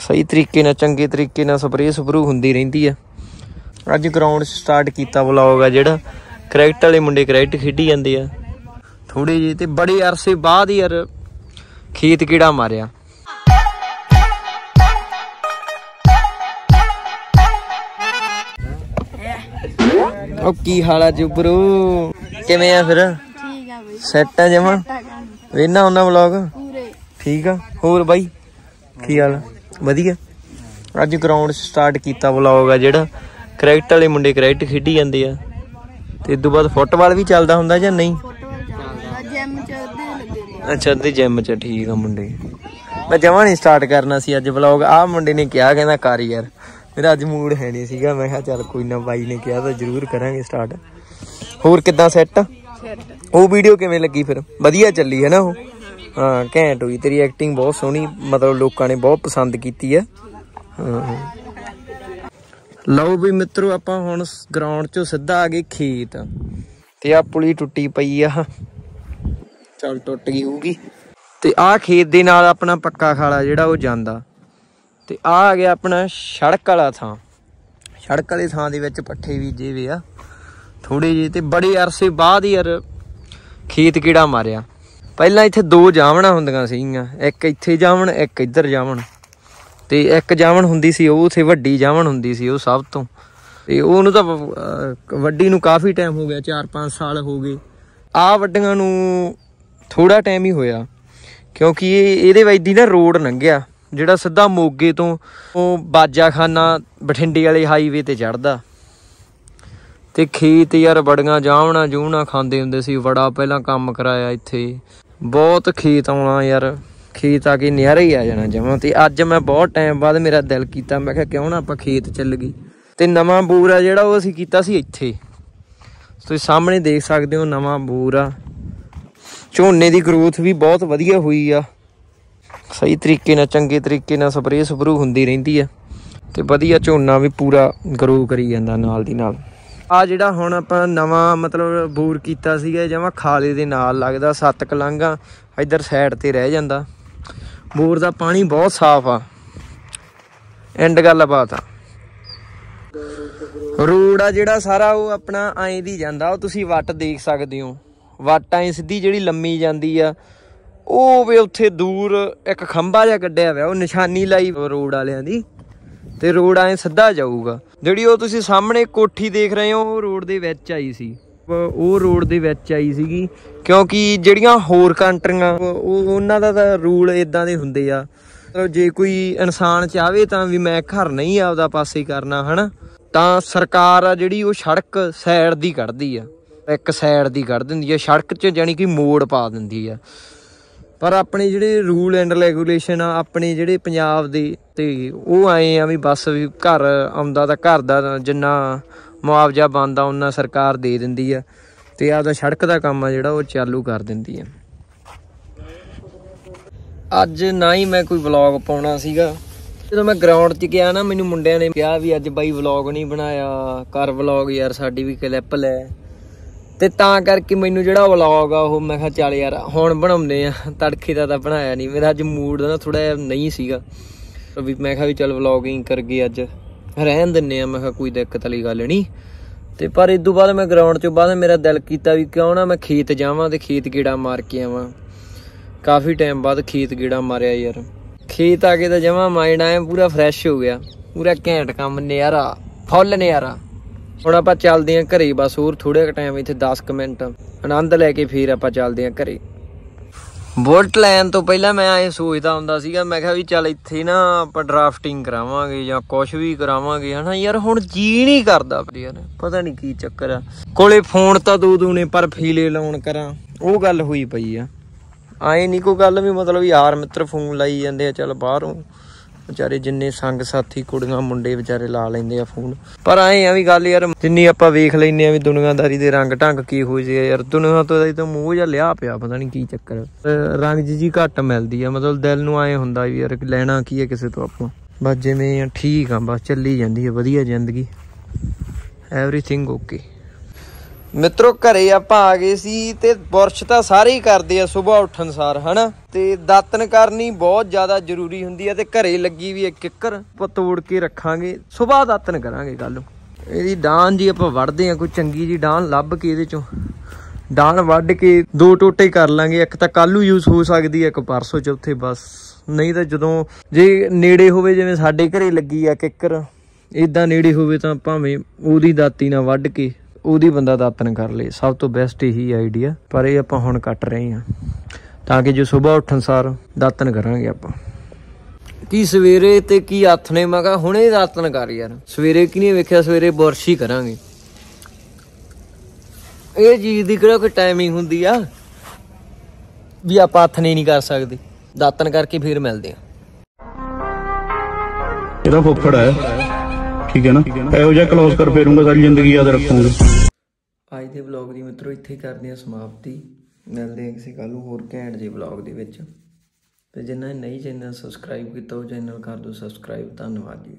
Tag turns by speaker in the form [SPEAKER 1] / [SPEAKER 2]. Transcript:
[SPEAKER 1] ਸਹੀ ਤਰੀਕੇ ਨਾਲ ਚੰਗੇ ਤਰੀਕੇ ਨਾਲ ਸਪਰੇਅ ਸਪਰੂ ਹੁੰਦੀ ਰਹਿੰਦੀ ਆ। ਅੱਜ ਗਰਾਊਂਡ ਸਟਾਰਟ ਕੀਤਾ ਵਲੌਗ ਆ ਜਿਹੜਾ। ਕ੍ਰਿਕਟ ਵਾਲੇ ਮੁੰਡੇ ਕ੍ਰਿਕਟ ਖੇਡੀ ਜਾਂਦੇ ਆ। ਥੋੜੇ ਜਿਹੇ ਤੇ ਬੜੇ ਅਰਸੇ ਬਾਅਦ ਯਾਰ ਖੇਤ ਕੀੜਾ ਮਾਰਿਆ। ਉਹ ਕੀ ਹਾਲ ਆ ਜੁਬਰੂ ਕਿਵੇਂ ਆ ਫਿਰ?
[SPEAKER 2] ਠੀਕ ਆ ਬਈ।
[SPEAKER 1] ਸੈੱਟ ਆ ਜਮਾ? ਵੇਨਾ ਉਹਨਾਂ ਵਲੌਗ
[SPEAKER 2] ਪੂਰੇ।
[SPEAKER 1] ਠੀਕ ਆ। ਹੋਰ ਬਾਈ? ਕੀ ਹਾਲ ਆ? ਵਧੀਆ। ਅੱਜ ਗਰਾਊਂਡ ਸਟਾਰਟ ਕੀਤਾ ਵਲੌਗ ਆ ਜਿਹੜਾ। ਕ੍ਰਿਕਟ ਵਾਲੇ ਮੁੰਡੇ ਕ੍ਰਿਕਟ ਖੇਡੀ ਜਾਂਦੇ ਆ। ਤੇ ਇਸ ਤੋਂ ਬਾਅਦ ਫੁੱਟਬਾਲ ਵੀ ਚੱਲਦਾ ਹੁੰਦਾ ਜਾਂ ਨਹੀਂ?
[SPEAKER 2] ਜਿਮ ਚ ਅੱਧੇ ਲੱਗੇ
[SPEAKER 1] ਅੱਛਾ ਤੇ ਜਿਮ ਚ ਠੀਕ ਆ ਮੁੰਡੇ। ਮੈਂ ਜਮਾਂ ਨਹੀਂ ਸਟਾਰਟ ਕਰਨਾ ਸੀ ਅੱਜ ਵਲੌਗ ਆਹ ਮੁੰਡੇ ਨੇ ਕਿਹਾ ਕਹਿੰਦਾ ਕਰ ਯਾਰ। ਮੇਰਾ ਅੱਜ ਮੂਡ ਹੈ ਨਹੀਂ ਸੀਗਾ। ਮੈਂ ਕਿਹਾ ਚੱਲ ਕੋਈ ਨਾ ਬਾਈ ਨੇ ਕਿਹਾ ਤਾਂ ਜ਼ਰੂਰ ਕਰਾਂਗੇ ਸਟਾਰਟ ਹੋਰ ਕਿੱਦਾਂ ਸੈੱਟ ਉਹ ਵੀਡੀਓ ਕਿਵੇਂ ਲੱਗੀ ਫਿਰ? ਵਧੀਆ ਚੱਲੀ ਹੈ ਨਾ ਉਹ? ਘੈਂਟ ਹੋਈ। ਤੇਰੀ ਐਕਟਿੰਗ ਬਹੁਤ ਸੋਹਣੀ, ਮਤਲਬ ਲੋਕਾਂ ਨੇ ਬਹੁਤ ਪਸੰਦ ਕੀਤੀ ਹੈ। ਹਾਂ ਲਓ ਵੀ ਮਿੱਤਰੋ, ਆਪਾਂ ਹੁਣ ਗਰਾਊਂਡ ਚੋਂ ਸਿੱਧਾ ਆ ਗਏ ਖੇਤ। ਤੇ ਆ ਪੁਲੀ ਟੁੱਟੀ ਪਈ ਆ। ਚੱਲ ਟੁੱਟ ਗਈ ਹੋਊਗੀ। ਤੇ ਆ ਖੇਤ ਦੇ ਨਾਲ ਆਪਣਾ ਪੱਕਾ ਖਾਲਾ ਜਿਹੜਾ ਉਹ ਜਾਂਦਾ। ਤੇ ਆ ਆ ਗਿਆ ਆਪਣਾ ਸੜਕ ਵਾਲਾ ਥਾਂ। ਸੜਕ ਵਾਲੇ ਥਾਂ ਦੇ ਵਿੱਚ ਪੱਠੇ ਬੀਜੇ ਵੇ ਆ। ਥੋੜੇ ਜਿਹੇ ਤੇ ਬੜੇ ਅਰਸੇ ਬਾਅਦ ਯਾਰ ਖੇਤ ਕੀੜਾ ਮਾਰਿਆ। ਪਹਿਲਾਂ ਇੱਥੇ ਦੋ ਜਾਵਣਾ ਹੁੰਦੀਆਂ ਸੀਗੀਆਂ, ਇੱਕ ਇੱਥੇ ਜਾਵਣ ਇੱਕ ਇੱਧਰ ਜਾਵਣ ਤੇ ਇੱਕ ਜਾਵਣ ਹੁੰਦੀ ਸੀ, ਉਹ ਉਥੇ ਵੱਡੀ ਜਾਵਣ ਹੁੰਦੀ ਸੀ, ਉਹ ਸਭ ਤੋਂ। ਤੇ ਉਹਨੂੰ ਤਾਂ ਵੱਡੀ ਨੂੰ ਕਾਫੀ ਟਾਈਮ ਹੋ ਗਿਆ 4-5 ਸਾਲ ਹੋ ਗਏ। ਆ ਵੱਡੀਆਂ ਨੂੰ ਥੋੜਾ ਟਾਈਮ ਹੀ ਹੋਇਆ, ਕਿਉਂਕਿ ਇਹ, ਇਹਦੇ ਵਿੱਚ ਦੀ ਨਾ ਰੋਡ ਲੰਘਿਆ, ਜਿਹੜਾ ਸਿੱਧਾ ਮੋਗੇ ਤੋਂ ਉਹ ਬਾਜਾਖਾਨਾ, ਬਠਿੰਡੇ ਵਾਲੇ ਹਾਈਵੇ ਤੇ ਚੜਦਾ ਤੇ ਖੇਤ ਯਾਰ, ਬੜੀਆਂ ਜਾਵਣਾ ਜੂਣਾ ਖਾਂਦੇ ਹੁੰਦੇ ਸੀ ਬੜਾ ਪਹਿਲਾਂ ਕੰਮ ਕਰਾਇਆ ਇੱਥੇ। ਬਹੁਤ ਖੇਤ ਆਉਣਾ ਯਾਰ। ਖੇਤ ਆ ਕੇ ਨਿਆਰਾ ਹੀ ਆ ਜਾਣਾ ਜਮਾਂ ਤੇ। ਅੱਜ ਮੈਂ ਬਹੁਤ ਟਾਈਮ ਬਾਅਦ ਮੇਰਾ ਦਿਲ ਕੀਤਾ। ਮੈਂ ਕਿਹਾ ਕਿਉਂ ਨਾ ਆਪਾਂ ਖੇਤ ਚੱਲ ਗਈ। ਤੇ ਨਵਾਂ ਬੂਰ ਆ ਜਿਹੜਾ ਉਹ ਅਸੀਂ ਕੀਤਾ ਸੀ ਇੱਥੇ। ਤੁਸੀਂ ਸਾਹਮਣੇ ਦੇਖ ਸਕਦੇ ਹੋ ਨਵਾਂ ਬੂਰ ਆ। ਝੋਨੇ ਦੀ ਗਰੋਥ ਵੀ ਬਹੁਤ ਵਧੀਆ ਹੋਈ ਆ। ਸਹੀ ਤਰੀਕੇ ਨਾਲ, ਚੰਗੇ ਤਰੀਕੇ ਨਾਲ ਸਪਰੇਅ ਸਪਰੂ ਹੁੰਦੀ ਰਹਿੰਦੀ ਆ। ਤੇ ਵਧੀਆ ਝੋਨਾ ਵੀ ਪੂਰਾ ਗਰੋ ਕਰੀ ਜਾਂਦਾ ਨਾਲ ਦੀ ਨਾਲ। ਆ ਜਿਹੜਾ ਹੁਣ ਆਪਾਂ ਨਵਾਂ ਮਤਲਬ ਬੂਰ ਕੀਤਾ ਸੀਗਾ ਜਮਾ ਖਾਲੇ ਦੇ ਨਾਲ ਲੱਗਦਾ, ਸੱਤ ਕਲਾਂਗਾ ਇੱਧਰ ਸਾਈਡ ਤੇ ਰਹਿ ਜਾਂਦਾ। ਬੂਰ ਦਾ ਪਾਣੀ ਬਹੁਤ ਸਾਫ਼ ਆ। ਐਂਡ ਗੱਲਬਾਤ ਆ। ਰੋਡ ਆ ਜਿਹੜਾ ਸਾਰਾ, ਉਹ ਆਪਣਾ ਐਂ ਦੀ ਜਾਂਦਾ। ਉਹ ਤੁਸੀਂ ਵੱਟ ਦੇਖ ਸਕਦੇ ਹੋ। ਵੱਟ ਐਂ ਸਿੱਧੀ ਜਿਹੜੀ ਲੰਮੀ ਜਾਂਦੀ ਆ, ਉਹ ਵੀ ਉੱਥੇ ਦੂਰ ਇੱਕ ਖੰਭਾ ਜਿਹਾ ਕੱਢਿਆ ਹੋਇਆ, ਉਹ ਨਿਸ਼ਾਨੀ ਲਾਈ ਰੋਡ ਵਾਲਿਆਂ ਦੀ। ਤੇ ਰੋਡ ਐ ਸਿੱਧਾ ਜਾਊਗਾ। ਜਿਹੜੀ ਉਹ ਤੁਸੀਂ ਸਾਹਮਣੇ ਕੋਠੀ ਦੇਖ ਰਹੇ ਹੋ, ਉਹ ਰੋਡ ਦੇ ਵਿੱਚ ਆਈ ਸੀ। ਉਹ- ਰੋਡ ਦੇ ਵਿੱਚ ਆਈ ਸੀਗੀ, ਕਿਉਂਕਿ ਜਿਹੜੀਆਂ ਹੋਰ ਕੰਟਰੀਆਂ, ਉਹ ਉਹਨਾਂ ਦਾ ਤਾਂ ਰੂਲ ਇਦਾਂ ਦੇ ਹੁੰਦੇ ਆ। ਜੇ ਕੋਈ ਇਨਸਾਨ ਚਾਹਵੇ ਤਾਂ ਵੀ ਮੈਂ ਘਰ ਨਹੀਂ ਆਪਦਾ ਪਾਸੇ ਕਰਨਾ, ਹਨਾ? ਤਾਂ ਸਰਕਾਰ ਆ ਜਿਹੜੀ ਉਹ ਸੜਕ ਸਾਈਡ ਦੀ ਕੱਢਦੀ ਆ। ਇੱਕ ਸਾਈਡ ਦੀ ਕੱਢ ਦਿੰਦੀ ਆ। ਸੜਕ 'ਚ ਜਾਨੀ ਕਿ ਮੋੜ ਪਾ ਦਿੰਦੀ ਆ। ਪਰ ਆਪਣੇ ਜਿਹੜੇ ਰੂਲ ਐਂਡ ਰੈਗੂਲੇਸ਼ਨ ਆ, ਆਪਣੇ ਜਿਹੜੇ ਪੰਜਾਬ ਦੇ ਤੇ ਉਹ ਆਏ ਆ ਵੀ ਬਸ ਵੀ ਘਰ ਆਉਂਦਾ ਤਾਂ ਘਰ ਦਾ ਜਿੰਨਾ ਮੁਆਵਜ਼ਾ ਬਣਦਾ ਉਹਨਾਂ ਸਰਕਾਰ ਦੇ ਦਿੰਦੀ ਆ। ਤੇ ਆਪਦਾ ਸੜਕ ਦਾ ਕੰਮ ਆ ਜਿਹੜਾ, ਉਹ ਚਾਲੂ ਕਰ ਦਿੰਦੀ ਆ। ਅੱਜ ਨਾ ਹੀ ਮੈਂ ਕੋਈ ਵਲੌਗ ਪਾਉਣਾ ਸੀਗਾ। ਜਦੋਂ ਮੈਂ ਗਰਾਊਂਡ 'ਚ ਗਿਆ ਨਾ, ਮੈਨੂੰ ਮੁੰਡਿਆਂ ਨੇ ਕਿਹਾ ਵੀ ਅੱਜ ਬਾਈ ਵਲੌਗ ਨਹੀਂ ਬਣਾਇਆ ਕਰ ਵਲੌਗ ਯਾਰ, ਸਾਡੀ ਵੀ ਕਲਿੱਪ ਲੈ। ਤੇ ਤਾਂ ਕਰਕੇ ਮੈਨੂੰ ਜਿਹੜਾ ਵਲੌਗ ਆ ਉਹ ਮੈਂ ਕਿਹਾ ਚੱਲ ਯਾਰ, ਹੁਣ ਬਣਾਉਂਦੇ ਆ। ਤੜਕੇ ਦਾ ਤਾਂ ਬਣਾਇਆ ਨਹੀਂ ਮੇਰਾ ਅੱਜ ਮੂਡ ਨਾ ਥੋੜਾ ਜਿਹਾ ਨਹੀਂ ਸੀਗਾ। ਵੀ ਮੈਂ ਕਿਹਾ ਵੀ ਚੱਲ ਵਲੌਗਿੰਗ ਕਰਗੇ ਅੱਜ ਰਹਿਣ ਦਿੰਨੇ ਆ, ਮੈਂ ਕਿਹਾ ਕੋਈ ਦਿੱਕਤ ਵਾਲੀ ਗੱਲ ਨਹੀਂ ਤੇ ਪਰ ਇਸ ਤੋਂ ਬਾਅਦ ਮੈਂ ਗਰਾਊਂਡ ਚੋਂ ਬਾਅਦ ਮੇਰਾ ਦਿਲ ਕੀਤਾ ਵੀ ਕਿਉਂ ਨਾ ਮੈਂ ਖੇਤ ਜਾਵਾਂ ਤੇ ਖੇਤ ਗੇੜਾ ਮਾਰ ਕੇ ਆਵਾਂ। ਕਾਫੀ ਟਾਈਮ ਬਾਅਦ ਖੇਤ ਗੇੜਾ ਮਾਰਿਆ ਯਾਰ। ਖੇਤ ਆ ਕੇ ਤਾਂ ਜਮਾ ਮਾਈਂਡ ਆਇਆ ਪੂਰਾ ਫਰੈਸ਼ ਹੋ ਗਿਆ। ਪੂਰਾ ਘੈਂਟ ਕੰਮ ਨਿਆਰਾ ਫੁੱਲ ਨਿਆਰਾ ਹੁਣ ਆਪਾਂ ਚੱਲਦੇ ਆਂ ਘਰੇ, ਬਸ ਹੋਰ ਥੋੜਾ ਟਾਈਮ ਇੱਥੇ 10 ਮਿੰਟ ਆਨੰਦ ਲੈ ਕੇ ਫੇਰ ਆਪਾਂ ਚੱਲਦੇ ਆਂ ਘਰੇ। ਬੁਲਟ ਲੈਣ ਤੋਂ ਪਹਿਲਾਂ ਮੈਂ ਐ ਸੋਚਦਾ ਹੁੰਦਾ ਸੀਗਾ, ਮੈਂ ਕਿਹਾ ਵੀ ਚੱਲ ਇੱਥੇ ਨਾ ਆਪਾਂ ਡਰਾਫਟਿੰਗ ਕਰਾਵਾਂਗੇ ਜਾਂ ਕੁਝ ਵੀ ਕਰਾਵਾਂਗੇ, ਹਨਾ ਯਾਰ ਹੁਣ ਜੀ ਨਹੀਂ ਕਰਦਾ ਯਾਰ, ਪਤਾ ਨਹੀਂ ਕੀ ਚੱਕਰ ਆ। ਕੋਲੇ ਫੋਨ ਤਾਂ ਦੋ ਦੋ ਨੇ, ਪਰ ਫੀਲੇ ਲਾਉਣ ਕਰਾਂ, ਉਹ ਗੱਲ ਹੋਈ ਪਈ ਆ। ਆਏ ਨਹੀਂ ਕੋਈ ਗੱਲ ਵੀ ਮਤਲਬ ਯਾਰ ਮਿੱਤਰ ਫੋਨ ਲਾਈ ਜਾਂਦੇ ਆ, ਚੱਲ ਬਾਹਰੋਂ। ਵਿਚਾਰੇ ਜਿੰਨੇ ਸੰਗ ਸਾਥੀ ਕੁੜੀਆਂ ਮੁੰਡੇ ਵਿਚਾਰੇ ਲਾ ਲੈਂਦੇ ਆ ਫੋਨ। ਪਰ ਆਏ ਆ ਵੀ ਗੱਲ ਯਾਰ, ਜਿੰਨੀ ਆਪਾਂ ਵੇਖ ਲੈਨੇ ਆ ਵੀ ਦੁਨੀਆਦਾਰੀ ਦੇ ਰੰਗ ਢੰਗ ਕੀ ਹੋ ਜੇ ਯਾਰ, ਦੁਨੀਆ ਤੋਂ ਤਾਂ ਮੂੰਹ ਜਿਹਾ ਲਿਆ ਪਿਆ, ਪਤਾ ਨਹੀਂ ਕੀ ਚੱਕਰ। ਰੰਗ ਜੀ ਜੀ ਘੱਟ ਮਿਲਦੀ ਆ, ਮਤਲਬ ਦਿਲ ਨੂੰ ਆਏ ਹੁੰਦਾ ਵੀ ਯਾਰ ਲੈਣਾ ਕੀ ਹੈ ਕਿਸੇ ਤੋਂ ਆਪਾਂ। ਬਸ ਜਿਵੇਂ ਠੀਕ ਆ, ਬਸ ਚੱਲੀ ਜਾਂਦੀ ਹੈ ਵਧੀਆ ਜ਼ਿੰਦਗੀ। ਐਵਰੀਥਿੰਗ ਓਕੇ ਮਿੱਤਰੋ, ਘਰੇ ਆਪਾਂ ਆ ਗਏ ਸੀ ਤੇ ਬੁਰਸ਼ ਤਾਂ ਸਾਰੇ ਹੀ ਕਰਦੇ ਆ ਸਵੇਰ ਉੱਠਣ ਸਾਰ, ਹਨਾ? ਤੇ ਦਾਤਨ ਕਰਨੀ ਬਹੁਤ ਜ਼ਿਆਦਾ ਜ਼ਰੂਰੀ ਹੁੰਦੀ ਆ ਤੇ ਘਰੇ ਲੱਗੀ ਵੀ ਇੱਕ ਕਿੱਕਰ ਆਪਾਂ ਤੋੜ ਕੇ ਰੱਖਾਂਗੇ ਸਵੇਰ ਦਾਤਨ ਕਰਾਂਗੇ ਕੱਲ ਇਹਦੀ ਡਾਨ ਜੀ ਆਪਾਂ ਵੜਦੇ ਆ, ਕੋਈ ਚੰਗੀ ਜੀ ਡਾਨ ਲੱਭ ਕੇ ਇਹਦੇ ਚੋਂ। ਡਾਨ ਵੱਢ ਕੇ ਦੋ ਟੋਟੇ ਕਰ ਲਾਂਗੇ, ਇੱਕ ਤਾਂ ਕੱਲੂ ਯੂਜ਼ ਹੋ ਸਕਦੀ ਹੈ ਇੱਕ ਪਰਸੋਂ ਚੌਥੇ, ਬਸ। ਨਹੀਂ ਤਾਂ ਜਦੋਂ ਜੇ ਨੇੜੇ ਹੋਵੇ, ਜਿਵੇਂ ਸਾਡੇ ਘਰੇ ਲੱਗੀ ਆ ਕਿੱਕਰ ਇਦਾਂ ਨੇੜੇ ਹੋਵੇ ਤਾਂ ਭਾਵੇਂ ਉਹਦੀ ਦਾਤੀ ਨਾਲ ਵੱਢ ਕੇ ਉਹਦੀ ਬੰਦਾ ਦਾਤਨ ਕਰ ਲੇ ਸਭ ਤੋਂ ਬੈਸਟ ਇਹੀ ਆਈਡੀਆ ਪਰ ਇਹ ਆਪਾਂ ਹੁਣ ਕੱਟ ਰਹੇ ਹਾਂ। ਤਾਂ ਕਿ ਜੋ ਸਵੇਰ ਉੱਠਣ ਸਾਰ ਦਾਤਨ ਕਰਾਂਗੇ ਆਪਾਂ। ਕੀ ਸਵੇਰੇ ਤੇ ਕੀ ਹੱਥ ਨੇ ਮੈਂ ਕਿਹਾ ਹੁਣੇ ਦਾਤਨ ਕਰ ਯਾਰ। ਸਵੇਰੇ ਕੀ ਨਹੀਂ ਵੇਖਿਆ ਸਵੇਰੇ ਬੁਰਸ਼ ਹੀ ਕਰਾਂਗੇ। ਇਹ ਚੀਜ਼ ਦੀ ਕਿਹੜਾ ਕੋਈ ਟਾਈਮਿੰਗ ਹੁੰਦੀ ਆ? ਵੀ ਆਪਾਂ ਹੱਥ ਨਹੀਂ ਕਰ ਸਕਦੇ। ਦਾਤਨ ਕਰਕੇ ਫੇਰ ਮਿਲਦੇ ਆ
[SPEAKER 3] ਇਹਦਾ ਫੁੱਫੜ ਹੈ। ਠੀਕ ਹੈ ਨਾ? ਇਹੋ ਜਿਹਾ ਕਲੋਜ਼ ਕਰ ਫੇਰੂੰਗਾ, ਸਾਰੀ ਜ਼ਿੰਦਗੀ ਯਾਦ ਰੱਖੂੰਗਾ।
[SPEAKER 1] ਅੱਜ ਦੇ ਵਲੌਗ ਦੀ ਮਿੱਤਰੋ, ਇੱਥੇ ਹੀ ਕਰਦੇ ਆ ਸਮਾਪਤੀ। ਮਿਲਦੇ ਆ ਕਿਸੇ ਕੱਲ ਨੂੰ ਹੋਰ ਘੈਂਟ ਜੇ ਵਲੌਗ ਦੇ ਵਿੱਚ। ਤੇ ਜਿਨ੍ਹਾਂ ਨੇ ਨਹੀਂ ਚੈਨਲ ਸਬਸਕ੍ਰਾਈਬ ਕੀਤਾ, ਉਹ ਚੈਨਲ ਕਰ ਦਿਓ ਸਬਸਕ੍ਰਾਈਬ ਧੰਨਵਾਦ ਜੀ।